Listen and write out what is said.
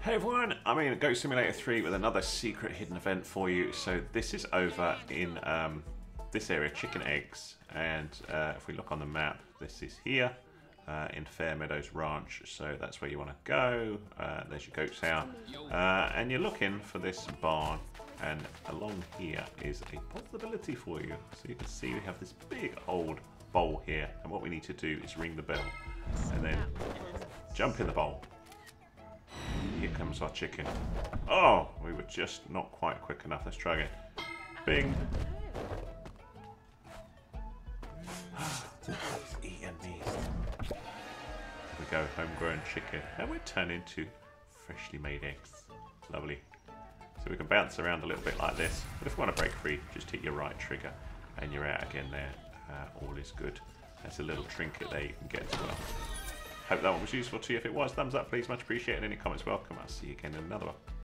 Hey everyone, I'm in Goat Simulator 3 with another secret hidden event for you. So this is over in um, this area, Chicken Eggs. And uh, if we look on the map, this is here uh, in Fairmeadows Ranch. So that's where you want to go. Uh, there's your goat's house. Uh, and you're looking for this barn. And along here is a possibility for you. So you can see we have this big old bowl here. And what we need to do is ring the bell. And then jump in the bowl. Comes our chicken. Oh, we were just not quite quick enough. Let's try again. Bing. We go, homegrown chicken. And we turn into freshly made eggs. Lovely. So we can bounce around a little bit like this. But if we want to break free, just hit your right trigger and you're out again there. Uh, all is good. That's a little trinket there you can get as well. Hope that one was useful to you. If it was, thumbs up please. Much appreciated. Any comments welcome. I'll see you again in another one.